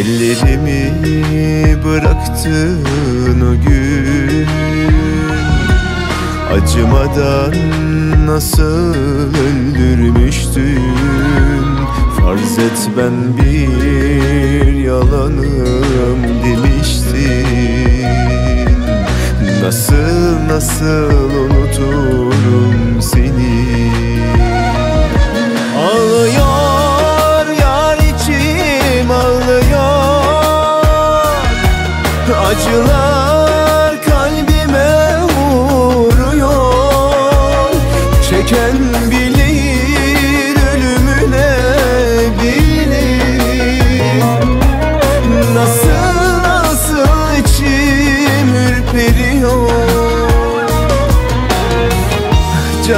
Ellerimi bıraktın o gün. Acımadan nasıl öldürmüştün? Farz et ben bir yalanım demiştin. Nasıl nasıl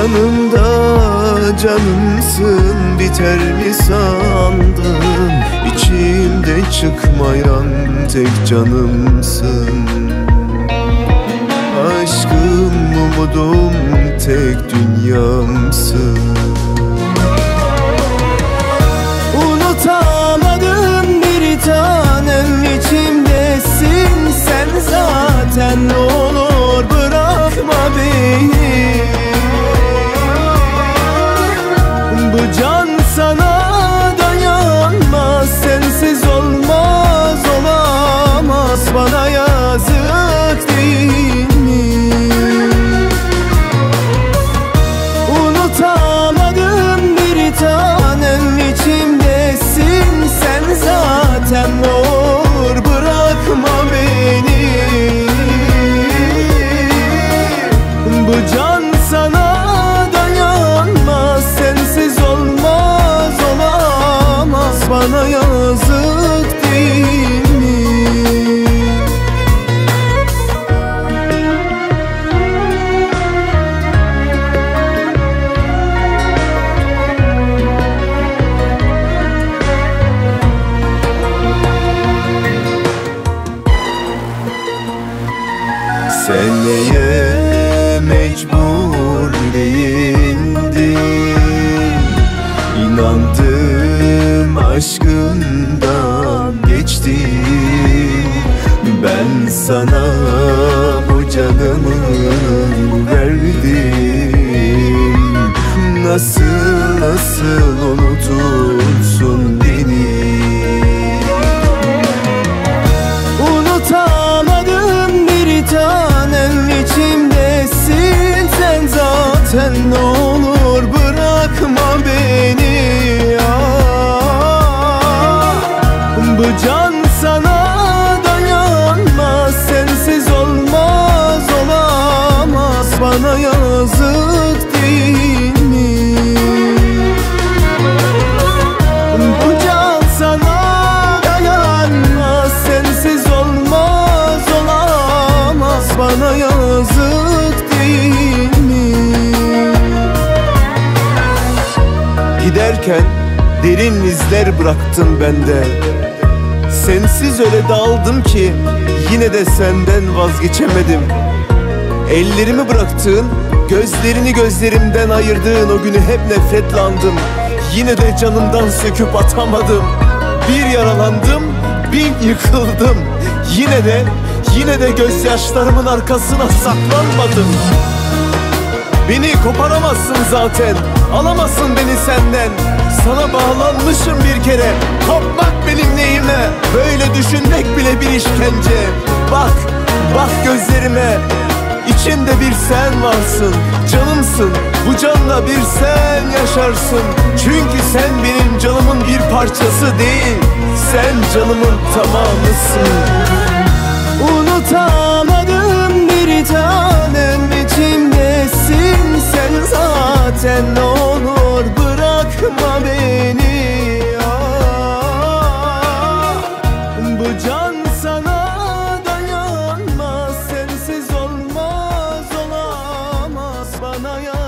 Canımda canımsın biter mi sandım İçimde çıkmayan tek canımsın. Aşkım umudum tek dünyamsın. Unutamadım bir tanem sana bu canımı verdim. Nasıl nasıl unutursun Bu can Sensiz olmaz olamaz Bana yazık değil mi? Giderken derin izler bıraktın bende Sensiz öyle daldım ki Yine de senden vazgeçemedim Ellerimi bıraktığın, gözlerini gözlerimden ayırdığın o günü hep nefretle andım. Yine de canımdan söküp atamadım. Bir yaralandım, bin yıkıldım. Yine de, yine de gözyaşlarımın arkasına saklanmadım. Beni koparamazsın zaten, alamazsın beni senden. Sana bağlanmışım bir kere, kopmak benim neyime? Böyle düşünmek bile bir işkence. Bak, bak gözlerime, İçimde bir sen varsın, canımsın Bu canla bir sen yaşarsın. Çünkü sen benim canımın bir parçası değil Sen canımın tamamısın. Unutamadım bir tanem içimdesin. Sen zaten o 나야